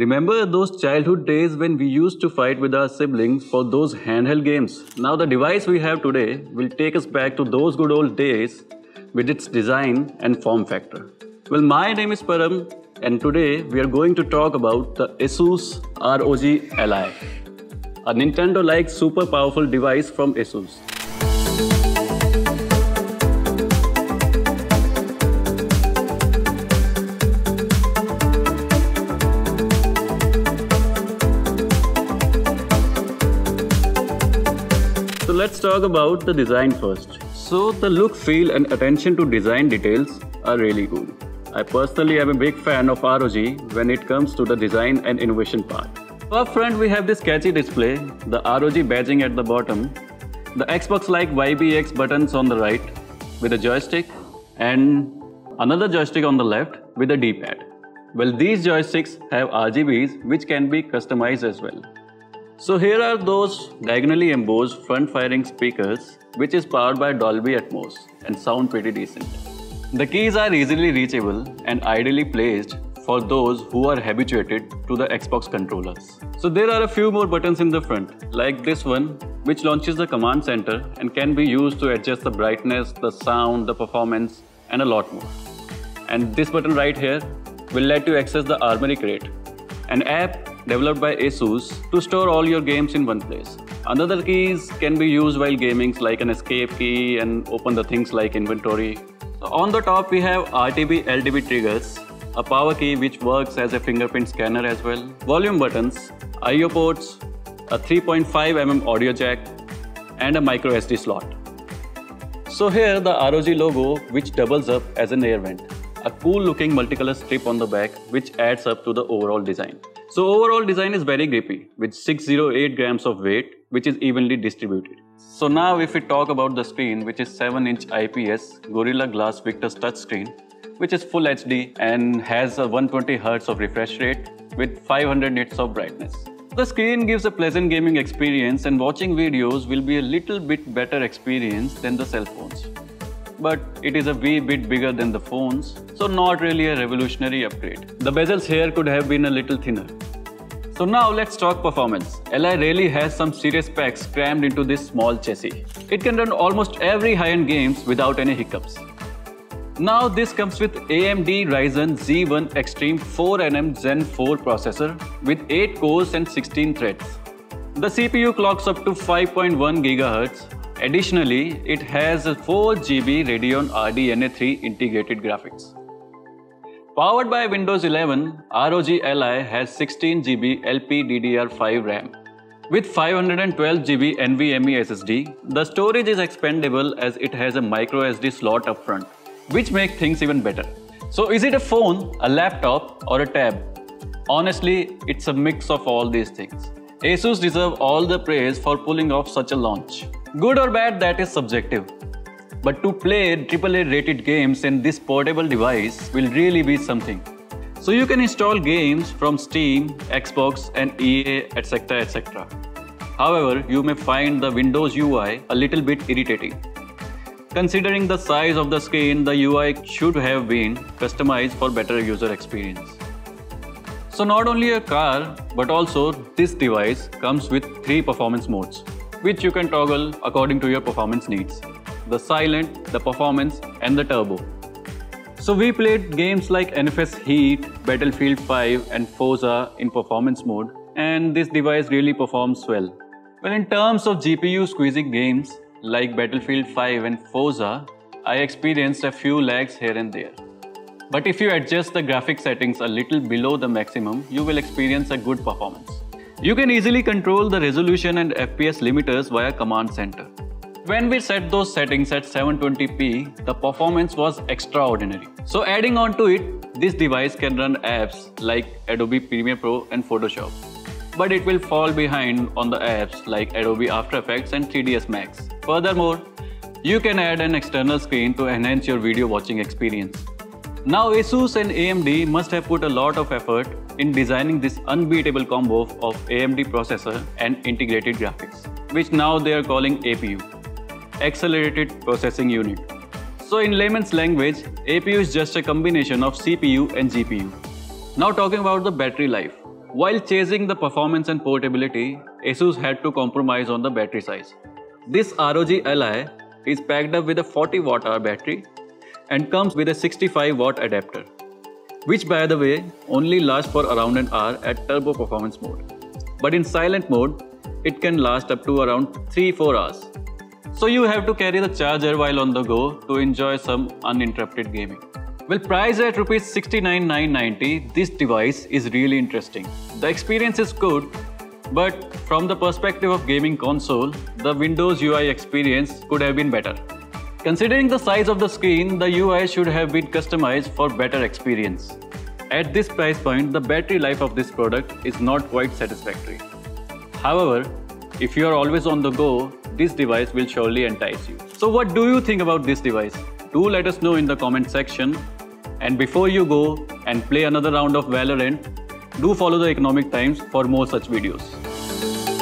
Remember those childhood days when we used to fight with our siblings for those handheld games? Now, the device we have today will take us back to those good old days with its design and form factor. Well, my name is Param, and today we are going to talk about the Asus ROG Ally, a Nintendo like super powerful device from Asus. Let's talk about the design first. So the look, feel and attention to design details are really good. I personally am a big fan of ROG when it comes to the design and innovation part. Up front we have this catchy display, the ROG badging at the bottom, the Xbox-like YBX buttons on the right with a joystick and another joystick on the left with a D-pad. Well, these joysticks have RGBs which can be customized as well. So here are those diagonally embossed front-firing speakers which is powered by Dolby Atmos and sound pretty decent. The keys are easily reachable and ideally placed for those who are habituated to the Xbox controllers. So there are a few more buttons in the front, like this one, which launches the command center and can be used to adjust the brightness, the sound, the performance, and a lot more. And this button right here will let you access the Armoury Crate, an app developed by Asus to store all your games in one place. Another keys can be used while gaming like an escape key and open the things like inventory. On the top we have RTB LTB triggers, a power key which works as a fingerprint scanner as well, volume buttons, IO ports, a 3.5mm audio jack and a micro SD slot. So here the ROG logo which doubles up as an air vent, a cool looking multicolor strip on the back which adds up to the overall design. So overall design is very grippy with 608 grams of weight which is evenly distributed. So now if we talk about the screen which is 7 inch IPS Gorilla Glass Victus touchscreen which is full HD and has a 120 Hz of refresh rate with 500 nits of brightness. The screen gives a pleasant gaming experience and watching videos will be a little bit better experience than the cell phones but it is a wee bit bigger than the phones, so not really a revolutionary upgrade. The bezels here could have been a little thinner. So now let's talk performance. Li really has some serious specs crammed into this small chassis. It can run almost every high-end games without any hiccups. Now this comes with AMD Ryzen Z1 Extreme 4nm Zen 4 processor with 8 cores and 16 threads. The CPU clocks up to 5.1 GHz Additionally, it has a 4GB Radeon RDNA 3 integrated graphics. Powered by Windows 11, ROG Ally has 16GB LPDDR5 RAM. With 512GB NVMe SSD, the storage is expandable as it has a microSD slot up front, which makes things even better. So is it a phone, a laptop or a tab? Honestly, it's a mix of all these things. Asus deserve all the praise for pulling off such a launch. Good or bad, that is subjective. But to play AAA rated games in this portable device will really be something. So you can install games from Steam, Xbox and EA etc etc. However, you may find the Windows UI a little bit irritating. Considering the size of the screen, the UI should have been customized for better user experience. So not only a car, but also this device comes with three performance modes, which you can toggle according to your performance needs. The silent, the performance, and the turbo. So we played games like NFS Heat, Battlefield 5, and Forza in performance mode, and this device really performs well. Well, in terms of GPU squeezing games like Battlefield 5 and Forza, I experienced a few lags here and there. But if you adjust the graphic settings a little below the maximum, you will experience a good performance. You can easily control the resolution and FPS limiters via command center. When we set those settings at 720p, the performance was extraordinary. So adding on to it, this device can run apps like Adobe Premiere Pro and Photoshop. But it will fall behind on the apps like Adobe After Effects and 3ds Max. Furthermore, you can add an external screen to enhance your video watching experience. Now Asus and AMD must have put a lot of effort in designing this unbeatable combo of AMD processor and integrated graphics, which now they are calling APU, Accelerated Processing Unit. So in layman's language, APU is just a combination of CPU and GPU. Now talking about the battery life. While chasing the performance and portability, Asus had to compromise on the battery size. This ROG Ally is packed up with a 40 watt hour battery and comes with a 65 watt adapter, which by the way only lasts for around an hour at turbo performance mode. But in silent mode, it can last up to around 3-4 hours. So you have to carry the charger while on the go to enjoy some uninterrupted gaming. Well, priced at rupees 69,990, this device is really interesting. The experience is good, but from the perspective of gaming console, the Windows UI experience could have been better. Considering the size of the screen, the UI should have been customized for better experience. At this price point, the battery life of this product is not quite satisfactory. However, if you are always on the go, this device will surely entice you. So what do you think about this device? Do let us know in the comment section. And before you go and play another round of Valorant, do follow the Economic Times for more such videos.